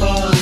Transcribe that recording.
fall